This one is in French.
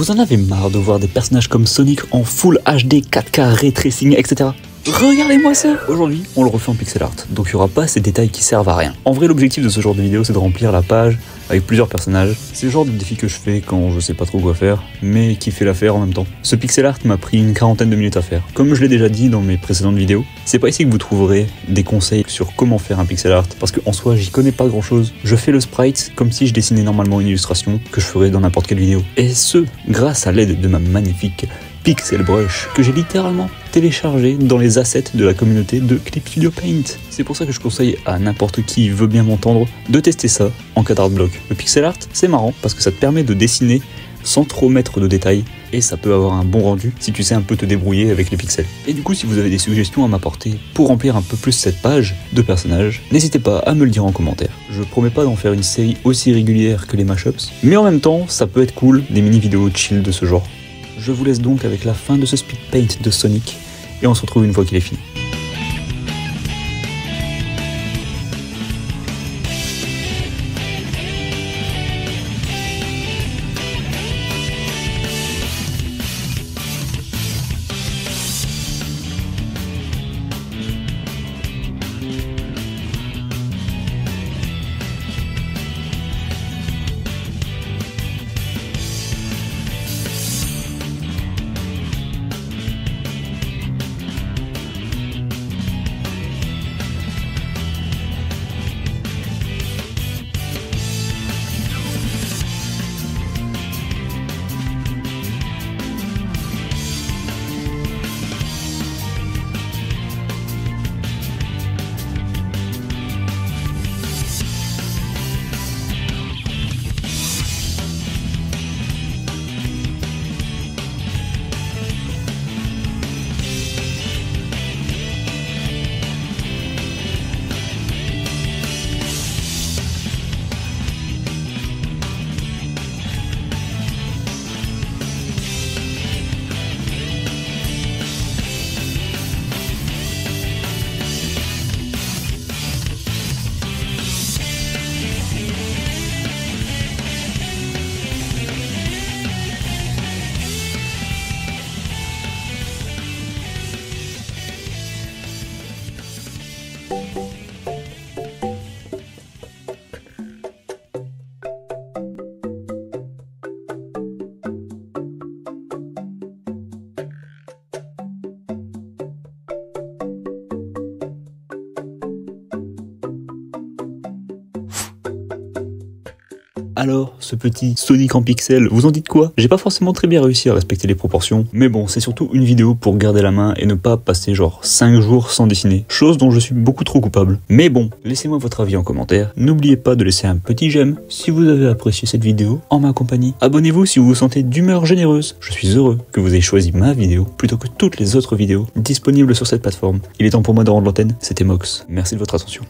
Vous en avez marre de voir des personnages comme Sonic en full HD, 4K, ray tracing, etc. Regardez-moi ça Aujourd'hui, on le refait en pixel art, donc il n'y aura pas ces détails qui servent à rien. En vrai, l'objectif de ce genre de vidéo, c'est de remplir la page avec plusieurs personnages. C'est le genre de défi que je fais quand je sais pas trop quoi faire, mais qui fait l'affaire en même temps. Ce pixel art m'a pris une quarantaine de minutes à faire. Comme je l'ai déjà dit dans mes précédentes vidéos, c'est pas ici que vous trouverez des conseils sur comment faire un pixel art, parce qu'en soi, j'y connais pas grand chose. Je fais le sprite comme si je dessinais normalement une illustration que je ferais dans n'importe quelle vidéo. Et ce, grâce à l'aide de ma magnifique Pixel Brush que j'ai littéralement téléchargé dans les assets de la communauté de Clip Studio Paint. C'est pour ça que je conseille à n'importe qui veut bien m'entendre de tester ça en 4 art block. Le pixel art, c'est marrant parce que ça te permet de dessiner sans trop mettre de détails et ça peut avoir un bon rendu si tu sais un peu te débrouiller avec les pixels. Et du coup, si vous avez des suggestions à m'apporter pour remplir un peu plus cette page de personnages, n'hésitez pas à me le dire en commentaire. Je promets pas d'en faire une série aussi régulière que les mashups, mais en même temps, ça peut être cool des mini vidéos chill de ce genre. Je vous laisse donc avec la fin de ce speed paint de Sonic et on se retrouve une fois qu'il est fini. Música Alors, ce petit Sonic en pixel, vous en dites quoi? J'ai pas forcément très bien réussi à respecter les proportions, mais bon, c'est surtout une vidéo pour garder la main et ne pas passer genre 5 jours sans dessiner, chose dont je suis beaucoup trop coupable. Mais bon, laissez-moi votre avis en commentaire, n'oubliez pas de laisser un petit j'aime si vous avez apprécié cette vidéo en ma compagnie. Abonnez-vous si vous vous sentez d'humeur généreuse, je suis heureux que vous ayez choisi ma vidéo plutôt que toutes les autres vidéos disponibles sur cette plateforme. Il est temps pour moi de rendre l'antenne, c'était Mox, merci de votre attention.